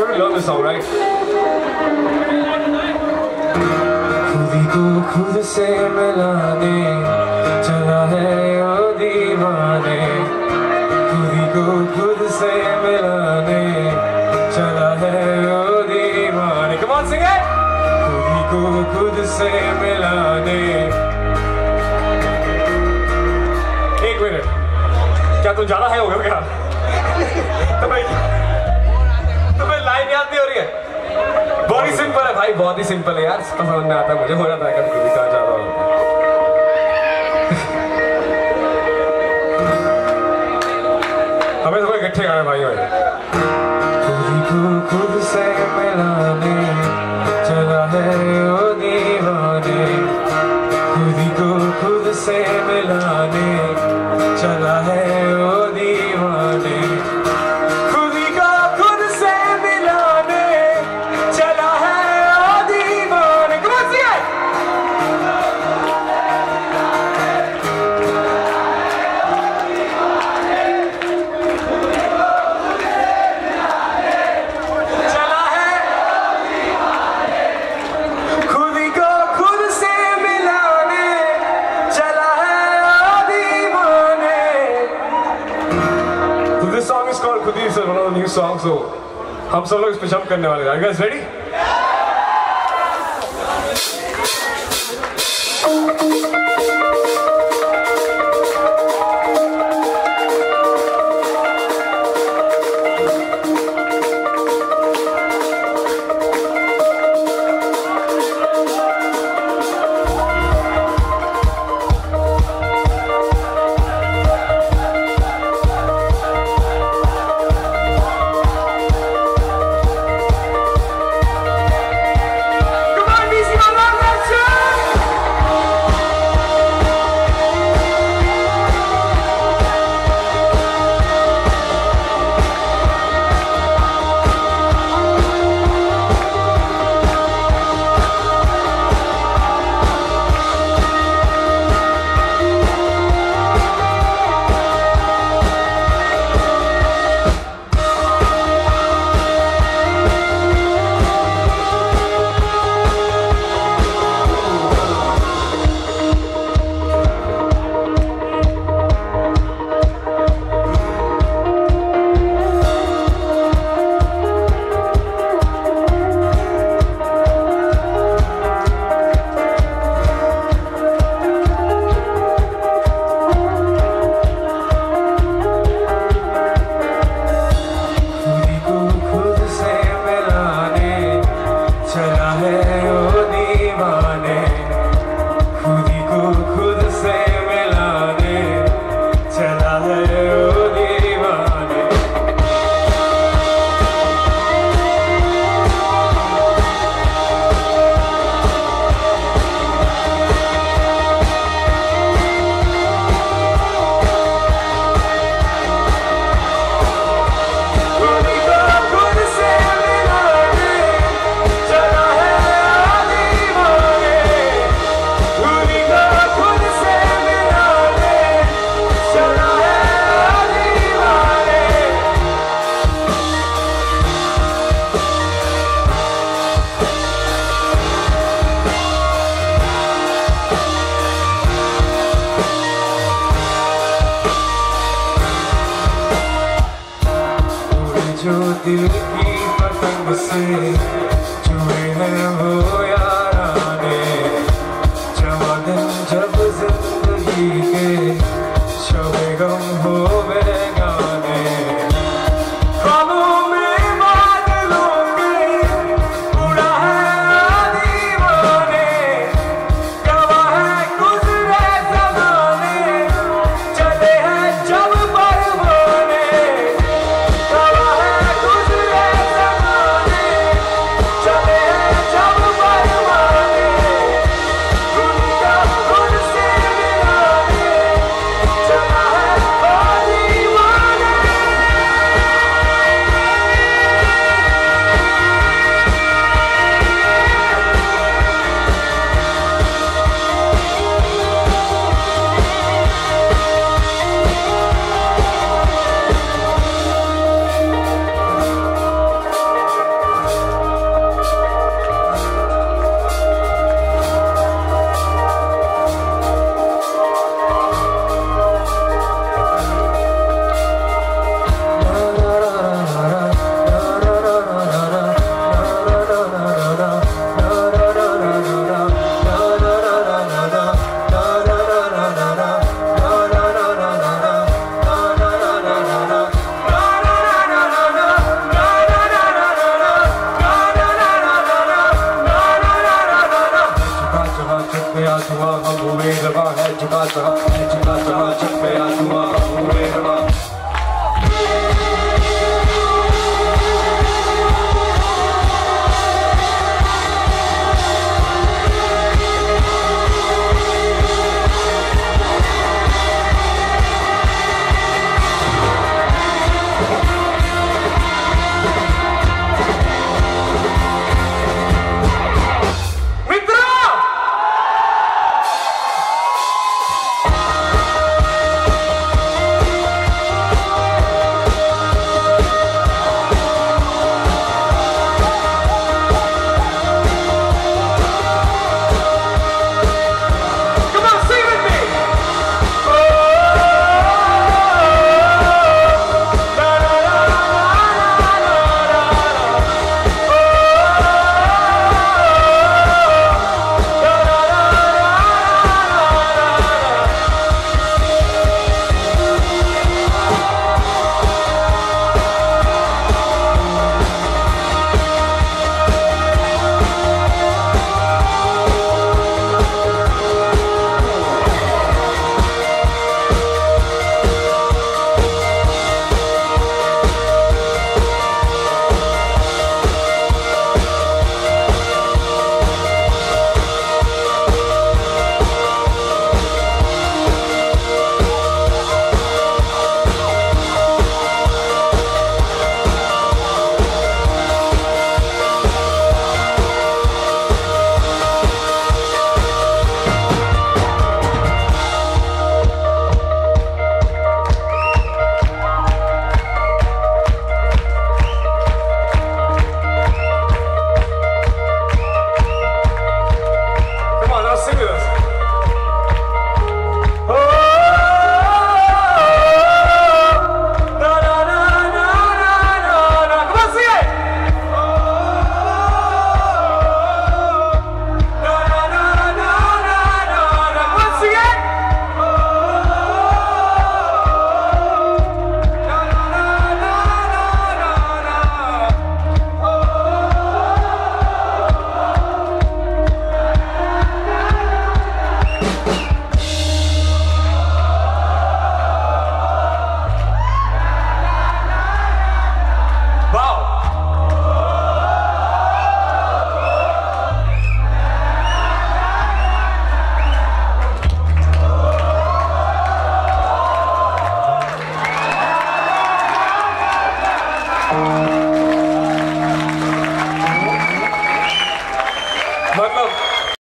you heard love this song, right? खुदी को खुद से मिलाने चला है ओ दीवाने खुदी को खुद से मिलाने चला है ओ दीवाने Come on, sing it! खुदी को खुद से मिलाने एक मिनट क्या तुम ज्यादा है हो गए क्या तुम्हें तुम्हें बहुत ही सिंपल है भाई बहुत ही सिंपल है यार। समझ में आता है मुझे हो जाता है कभी कभी कहा जा रहा है। हमें सब इकट्ठे गाने भाई भाई। खुद खुद से मिलाने चला है नो न्यू सॉन्ग सो हम सब लोग स्विच अप करने वाले हैं। Guys ready You. Keep me feel the same to remember झुका सहा झुका सहा छत पे आसुआ हुए हवा।